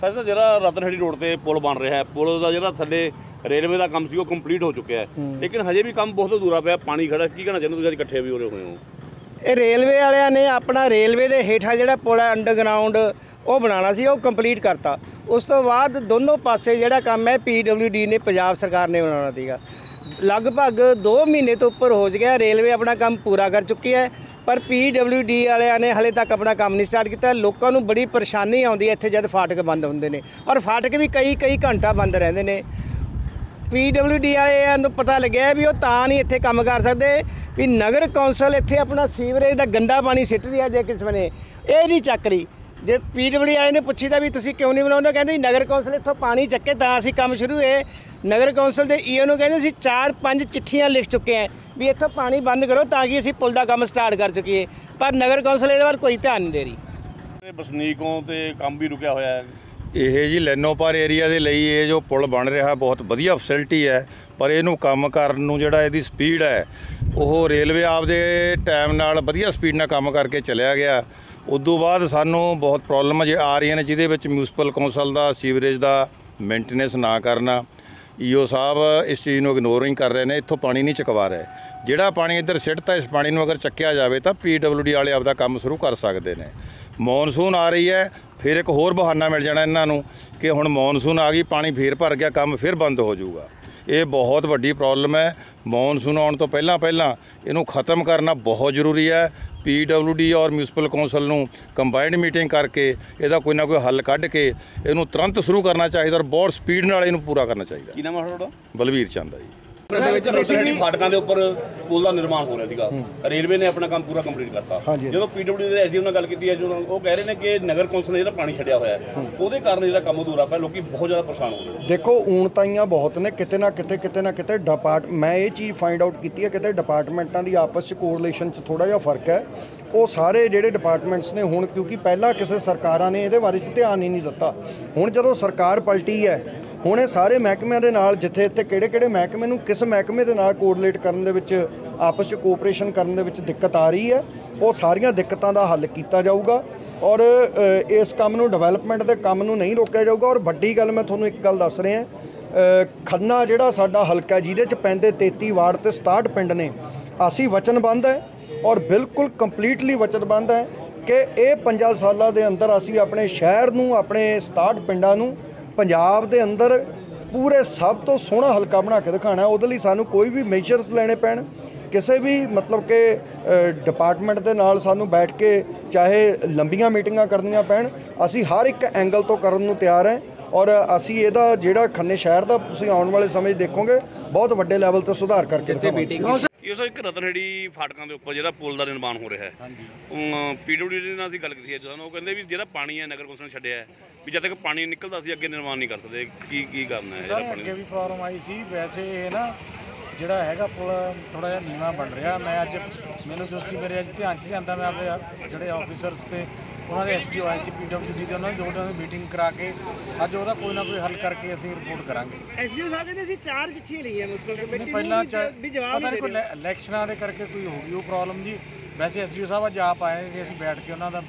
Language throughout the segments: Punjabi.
ਸਰ ਸਰ ਜਿਹੜਾ ਰਤਨਹੜੀ ਰੋਡ ਤੇ ਪੁਲ ਬਣ ਰਿਹਾ ਹੈ ਪੁਲ ਦਾ ਜਿਹੜਾ ਥੱਲੇ ਰੇਲਵੇ ਦਾ ਕੰਮ ਸੀ ਉਹ ਕੰਪਲੀਟ ਹੋ ਚੁੱਕਿਆ ਹੈ। ਲੇਕਿਨ ਹਜੇ ਵੀ ਕੰਮ ਬਹੁਤ ਅਧੂਰਾ ਪਿਆ ਪਾਣੀ ਖੜਾ ਕੀ ਕਹਿਣਾ ਚਾਹੁੰਦੇ ਤੁਸੀਂ ਅੱਜ ਇਕੱਠੇ ਵੀ ਹੋ ਰਹੇ ਹੋਏ ਹੋ? ਇਹ ਰੇਲਵੇ ਵਾਲਿਆਂ ਨੇ ਆਪਣਾ ਰੇਲਵੇ ਦੇ ਹੇਠਾਂ ਜਿਹੜਾ ਪੁਲ ਹੈ ਅੰਡਰਗਰਾਉਂਡ ਉਹ ਬਣਾਉਣਾ ਸੀ ਉਹ ਕੰਪਲੀਟ ਕਰਤਾ। ਉਸ ਤੋਂ ਬਾਅਦ ਦੋਨੋਂ ਪਾਸੇ ਜਿਹੜਾ ਕੰਮ ਹੈ ਪੀਡਬਲਯੂਡੀ ਨੇ ਪੰਜਾਬ ਸਰਕਾਰ ਨੇ ਬਣਾਉਣਾ ਸੀਗਾ। ਲਗਭਗ 2 ਮਹੀਨੇ ਤੋਂ ਉੱਪਰ ਹੋ ਗਿਆ ਰੇਲਵੇ ਆਪਣਾ ਕੰਮ ਪੂਰਾ ਕਰ ਚੁੱਕੀ ਹੈ। ਪਰ ਪੀਡਬਲਯੂਡੀ ਵਾਲਿਆਂ ਨੇ ਹਲੇ ਤੱਕ ਆਪਣਾ ਕੰਮ ਨਹੀਂ ਸਟਾਰਟ ਕੀਤਾ। ਲੋਕਾਂ ਨੂੰ ਬੜੀ ਪਰੇਸ਼ਾਨੀ ਆਉਂਦੀ ਹੈ ਇੱਥੇ ਜਦ ਫਾਟਕ ਬੰਦ ਹੁੰਦੇ ਨੇ। ਔਰ ਫਾਟਕ ਵੀ ਕਈ ਕਈ ਘੰਟਾ ਬੰਦ ਰਹਿੰਦੇ ਨੇ। ਪੀਡਬਲਯੂਡੀ ਵਾਲਿਆਂ ਨੂੰ ਪਤਾ ਲੱਗਿਆ ਵੀ ਉਹ ਤਾਂ ਨਹੀਂ ਇੱਥੇ ਕੰਮ ਕਰ ਸਕਦੇ। ਵੀ ਨਗਰ ਕੌਂਸਲ ਇੱਥੇ ਆਪਣਾ ਸੀਵਰੇਜ ਦਾ ਗੰਦਾ ਪਾਣੀ ਸਿੱਟ ਰਿਹਾ ਜੇ ਕਿਸੇ ਨੇ। ਇਹ ਨਹੀਂ ਚੱਕ ਰਹੀ। ਜੇ ਪੀਡਬਲਯੂ ਵਾਲੇ ਨੇ ਪੁੱਛੀਦਾ ਵੀ ਤੁਸੀਂ ਕਿਉਂ ਨਹੀਂ ਬਣਾਉਂਦੇ? ਕਹਿੰਦੇ ਨਗਰ ਕੌਂਸਲ ਇੱਥੋਂ ਪਾਣੀ ਚੱਕੇ ਤਾਂ ਅਸੀਂ ਕੰਮ ਸ਼ੁਰੂ ਹੋਏ। ਨਗਰ ਕੌਂਸਲ ਦੇ ਈਓ ਨੂੰ ਕਹਿੰਦੇ ਅਸੀਂ 4-5 ਚਿੱਠੀਆਂ ਲਿਖ ਚੁੱਕੇ ਹਾਂ ਵੀ ਇੱਥੋਂ ਪਾਣੀ ਬੰਦ ਕਰੋ ਤਾਂ ਕਿ ਅਸੀਂ ਪੁਲ ਦਾ ਕੰਮ ਸਟਾਰਟ ਕਰ ਚੁੱਕੀਏ ਪਰ ਨਗਰ ਕੌਂਸਲ ਇਹਦੇ ਵੱਲ ਕੋਈ ਧਿਆਨ ਨਹੀਂ ਦੇ ਰਹੀ। ਇਹ ਵਸਨੀਕੋਂ ਤੇ ਕੰਮ ਵੀ ਰੁਕਿਆ ਹੋਇਆ ਹੈ। ਇਹ ਜੀ ਲੈਨੋਪਾਰ ਏਰੀਆ ਦੇ ਲਈ ਇਹ ਜੋ ਪੁਲ ਬਣ ਰਿਹਾ ਬਹੁਤ ਵਧੀਆ ਫੈਸਿਲਿਟੀ ਹੈ ਪਰ ਇਹਨੂੰ ਕੰਮ ਕਰਨ ਨੂੰ ਜਿਹੜਾ ਇਹਦੀ ਸਪੀਡ ਹੈ ਉਹ ਰੇਲਵੇ ਆਪਦੇ ਟਾਈਮ ਨਾਲ ਵਧੀਆ ਸਪੀਡ ਨਾਲ ਕੰਮ ਕਰਕੇ ਚਲਿਆ ਗਿਆ। ਉਦੋਂ ਬਾਅਦ ਸਾਨੂੰ ਬਹੁਤ ਪ੍ਰੋਬਲਮ ਜੇ ਆ ਰਹੀਆਂ ਨੇ ਜਿਹਦੇ ਵਿੱਚ ਮਿਊਨਿਸਪਲ ਕੌਂਸਲ ਦਾ ਸੀਵਰੇਜ ਦਾ ਮੇਨਟੇਨੈਂਸ ਨਾ ਕਰਨਾ ਈਓ ਸਾਹਿਬ ਇਸ ਚੀਜ਼ ਨੂੰ ਇਗਨੋਰਿੰਗ ਕਰ ਰਹੇ ਨੇ, ਇੱਥੋਂ ਪਾਣੀ ਨਹੀਂ ਚਕਵਾ ਰਹੇ। ਜਿਹੜਾ ਪਾਣੀ ਇੱਧਰ ਸਿੱਟਤਾ, ਇਸ ਪਾਣੀ ਨੂੰ ਅਗਰ ਚੱਕਿਆ ਜਾਵੇ ਤਾਂ ਪੀਡਬਲਯੂਡੀ ਵਾਲੇ ਆਪਦਾ ਕੰਮ ਸ਼ੁਰੂ ਕਰ ਸਕਦੇ ਨੇ। ਮੌਨਸੂਨ ਆ ਰਹੀ ਹੈ, ਫਿਰ ਇੱਕ ਹੋਰ ਬਹਾਨਾ ਮਿਲ ਜਾਣਾ ਇਹਨਾਂ ਨੂੰ ਕਿ ਹੁਣ ਮੌਨਸੂਨ ਆ ਗਈ, ਪਾਣੀ ਫੇਰ ਭਰ ਗਿਆ, ਕੰਮ ਫਿਰ ਬੰਦ ਹੋ ਜਾਊਗਾ। ਇਹ ਬਹੁਤ ਵੱਡੀ ਪ੍ਰੋਬਲਮ ਹੈ। ਮੌਨਸੂਨ ਆਉਣ ਤੋਂ ਪਹਿਲਾਂ ਪਹਿਲਾਂ ਇਹਨੂੰ ਖਤਮ ਕਰਨਾ ਬਹੁਤ ਜ਼ਰੂਰੀ ਹੈ। ਪੀਡਬਲਯੂਡੀ ਔਰ ਮਿਊਨਿਸਪਲ ਕੌਂਸਲ ਨੂੰ ਕੰਬਾਈਨਡ ਮੀਟਿੰਗ ਕਰਕੇ ਇਹਦਾ ਕੋਈ ਨਾ ਕੋਈ ਹੱਲ ਕੱਢ ਕੇ ਇਹਨੂੰ ਤੁਰੰਤ ਸ਼ੁਰੂ ਕਰਨਾ ਚਾਹੀਦਾ ਔਰ ਬਹੁਤ ਸਪੀਡ ਨਾਲ ਇਹਨੂੰ ਪੂਰਾ ਕਰਨਾ ਚਾਹੀਦਾ। ਕੀ ਨਾਮ ਹੈ ਤੁਹਾਡਾ? ਬਲਵੀਰ ਚੰਦ ਜੀ। ਦੇ ਵਿੱਚ ਰਤਨਹੜੀ ਫਾਟਕਾਂ ਦੇ ਉੱਪਰ ਪੁਲ ਦਾ ਨਿਰਮਾਣ ਹੋ ਰਿਹਾ ਸੀਗਾ। ਰੇਲਵੇ ਨੇ ਆਪਣਾ ਕੰਮ ਪੂਰਾ ਕੰਪਲੀਟ ਕਰਤਾ। ਜਦੋਂ ਪੀਡਬਲਯੂ ਦੇ ਐਸਡੀਓ ਨਾਲ ਗੱਲ ਕੀਤੀ ਹੈ ਜਦੋਂ ਉਹ ਕਹਿ ਰਹੇ ਨੇ ਕਿ ਨਗਰ ਕੌਂਸਲ ਨੇ ਜਿਹੜਾ ਪਾਣੀ ਛੱਡਿਆ ਹੋਇਆ ਹੈ ਉਹਦੇ ਕਾਰਨ ਜਿਹੜਾ ਕੰਮ ਅਧੂਰਾ ਪਿਆ ਲੋਕੀ ਬਹੁਤ ਜ਼ਿਆਦਾ ਪਰੇਸ਼ਾਨ ਹੋ ਰਹੇ ਨੇ। ਦੇਖੋ ਊਣਤਾਈਆਂ ਬਹੁਤ ਨੇ ਕਿਤੇ ਨਾ ਕਿਤੇ ਕਿਤੇ ਨਾ ਕਿਤੇ ਡਿਪਾਰਟ ਮੈਂ ਇਹ ਚੀਜ਼ ਫਾਈਂਡ ਆਊਟ ਕੀਤੀ ਹੈ ਕਿਤੇ ਡਿਪਾਰਟਮੈਂਟਾਂ ਦੀ ਆਪਸ ਚ ਕੋਰਿਲੇਸ਼ਨ ਚ ਥੋੜਾ ਜਿਹਾ ਫ਼ਰਕ ਹੈ। ਉਹ ਸਾਰੇ ਜਿਹੜੇ ਡਿਪਾਰਟਮੈਂਟਸ ਨੇ ਹੁਣ ਕਿਉਂਕਿ ਪਹਿਲਾਂ ਕਿਸੇ ਸਰਕਾਰਾਂ ਨੇ ਇਹਦੇ ਬਾਰੇ ਚ ਧਿਆਨ ਹੀ ਨਹੀਂ ਦਿੱਤਾ। ਹੁਣ ਜਦੋਂ ਸਰਕਾਰ ਪਲਟੀ ਹੈ ਹੁਣ ਇਹ ਸਾਰੇ ਮਹਿਕਮਿਆਂ ਦੇ ਨਾਲ ਜਿੱਥੇ ਇੱਥੇ ਕਿਹੜੇ ਕਿਹੜੇ ਮਹਿਕਮੇ ਨੂੰ ਕਿਸ ਮਹਿਕਮੇ ਦੇ ਨਾਲ ਕੋਆਰਡੀਨੇਟ ਕਰਨ ਦੇ ਵਿੱਚ, ਆਪਸ ਚ ਕੋਆਪਰੇਸ਼ਨ ਕਰਨ ਦੇ ਵਿੱਚ ਦਿੱਕਤ ਆ ਰਹੀ ਹੈ, ਉਹ ਸਾਰੀਆਂ ਦਿੱਕਤਾਂ ਦਾ ਹੱਲ ਕੀਤਾ ਜਾਊਗਾ। ਔਰ ਇਸ ਕੰਮ ਨੂੰ ਡਿਵੈਲਪਮੈਂਟ ਦੇ ਕੰਮ ਨੂੰ ਨਹੀਂ ਰੋਕਿਆ ਜਾਊਗਾ। ਔਰ ਵੱਡੀ ਗੱਲ ਮੈਂ ਤੁਹਾਨੂੰ ਇੱਕ ਗੱਲ ਦੱਸ ਰਿਹਾ ਖੰਨਾ ਜਿਹੜਾ ਸਾਡਾ ਹਲਕਾ ਜਿਹਦੇ ਚ ਪੈਂਦੇ 33 ਵਾਰਡ ਤੇ 67 ਪਿੰਡ ਨੇ, ਅਸੀਂ ਵਚਨਬੰਦ ਹੈ ਔਰ ਬਿਲਕੁਲ ਕੰਪਲੀਟਲੀ ਵਚਨਬੰਦ ਹੈ ਕਿ ਇਹ 5 ਸਾਲਾਂ ਦੇ ਅੰਦਰ ਅਸੀਂ ਆਪਣੇ ਸ਼ਹਿਰ ਨੂੰ, ਆਪਣੇ 67 ਪਿੰਡਾਂ ਨੂੰ ਪੰਜਾਬ ਦੇ ਅੰਦਰ ਪੂਰੇ ਸਭ ਤੋਂ ਸੋਹਣਾ ਹਲਕਾ ਬਣਾ ਕੇ ਦਿਖਾਣਾ। ਉਹਦੇ ਲਈ ਸਾਨੂੰ ਕੋਈ ਵੀ ਮੇਜਰਸ ਲੈਣੇ ਪੈਣ। ਕਿਸੇ ਵੀ ਮਤਲਬ ਕਿ ਡਿਪਾਰਟਮੈਂਟ ਦੇ ਨਾਲ ਸਾਨੂੰ ਬੈਠ ਕੇ ਚਾਹੇ ਲੰਬੀਆਂ ਮੀਟਿੰਗਾਂ ਕਰਨੀਆਂ ਪੈਣ। ਅਸੀਂ ਹਰ ਇੱਕ ਐਂਗਲ ਤੋਂ ਕਰਨ ਨੂੰ ਤਿਆਰ ਹਾਂ ਔਰ ਅਸੀਂ ਇਹਦਾ ਜਿਹੜਾ ਖੰਨੇ ਸ਼ਹਿਰ ਦਾ ਤੁਸੀਂ ਆਉਣ ਵਾਲੇ ਸਮੇਂ ਦੇਖੋਗੇ ਬਹੁਤ ਵੱਡੇ ਲੈਵਲ ਤੇ ਸੁਧਾਰ ਕਰਕੇ ਦਿਖਾਵਾਂਗੇ। ਇਹ ਸੋ ਇੱਕ ਰਤਨਹੜੀ ਫਾਟਕਾਂ ਦੇ ਉੱਪਰ ਜਿਹੜਾ ਪੁਲ ਦਾ ਨਿਰਮਾਣ ਹੋ ਰਿਹਾ ਹੈ। ਹਾਂਜੀ। ਪੀਡਬਲਯੂ ਦੇ ਨਾਲ ਅਸੀਂ ਗੱਲ ਕੀਤੀ ਹੈ ਜਦੋਂ ਉਹ ਕਹਿੰਦੇ ਵੀ ਜਿਹੜਾ ਪਾਣੀ ਹੈ ਨਗਰ ਕੌਂਸਲ ਨੇ ਛੱਡਿਆ ਹੈ ਵੀ ਜਦ ਤੱਕ ਪਾਣੀ ਨਿਕਲਦਾ ਅਸੀਂ ਅੱਗੇ ਨਿਰਮਾਣ ਨਹੀਂ ਕਰ ਸਕਦੇ। ਕੀ ਕੀ ਕਰਨਾ ਹੈ ਜਿਹੜਾ ਸਰ ਪਾਣੀ ਅੱਗੇ ਵੀ ਪ੍ਰੋਬਲਮ ਆਈ ਸੀ। ਵੈਸੇ ਇਹ ਨਾ ਜਿਹੜਾ ਹੈਗਾ ਪੁਲ ਥੋੜਾ ਜਿਹਾ ਨੀਵਾਂ ਬਣ ਰਿਹਾ। ਮੈਂ ਅੱਜ ਮੈਨੂੰ ਦੋਸਤੀ ਮੇਰੇ ਅੱਜ ਧਿਆਨ ਚ ਲਿਆਂਦਾ ਮੈਂ ਆਪਣੇ ਜਿਹੜੇ ਆਫੀਸਰਸ ਤੇ ਉਹਨਾਂ ਦੇ ਐਸਡੀਓ ਆਏ ਸੀ ਪੀਡਬਲਯੂਡੀ ਦੇ ਉਹਨਾਂ ਦੀ ਦੋ ਦਿਨ ਮੀਟਿੰਗ ਕਰਾ ਕੇ ਅੱਜ ਉਹਦਾ ਕੋਈ ਨਾ ਕੋਈ ਹੱਲ ਕਰਕੇ ਅਸੀਂ ਰਿਪੋਰਟ ਕਰਾਂਗੇ। ਐਸਡੀਓ ਸਾਹਿਬ ਕਹਿੰਦੇ ਅਸੀਂ ਚਾਰ ਚਿੱਠੀਆਂ ਲਈਆਂ ਮੁਸਕਲ ਕਮੇਟੀ ਪਹਿਲਾਂ ਵੀ ਜਵਾਬ ਪਤਾ ਨਹੀਂ ਕੋਈ ਦੇ ਇਲੈ- ਇਲੈਕਸ਼ਨਾਂ ਦੇ ਕਰਕੇ ਕੋਈ ਹੋ ਗਈ ਉਹ ਪ੍ਰੋਬਲਮ ਜੀ। ਵੈਸੇ ਐਸਡੀਓ ਸਾਹਿਬ ਅੱਜ ਆਪ ਆਏ ਕਿ ਅਸੀਂ ਬੈਠ ਕੇ ਉਹਨਾਂ ਦਾ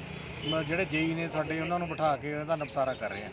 ਜਿਹੜੇ ਜੇਈ ਨੇ ਸਾਡੇ ਉਹਨਾਂ ਨੂੰ ਬਿਠਾ ਕੇ ਉਹਦਾ ਨਿਪਟਾਰਾ ਕਰ ਰਹੇ ਹਾਂ।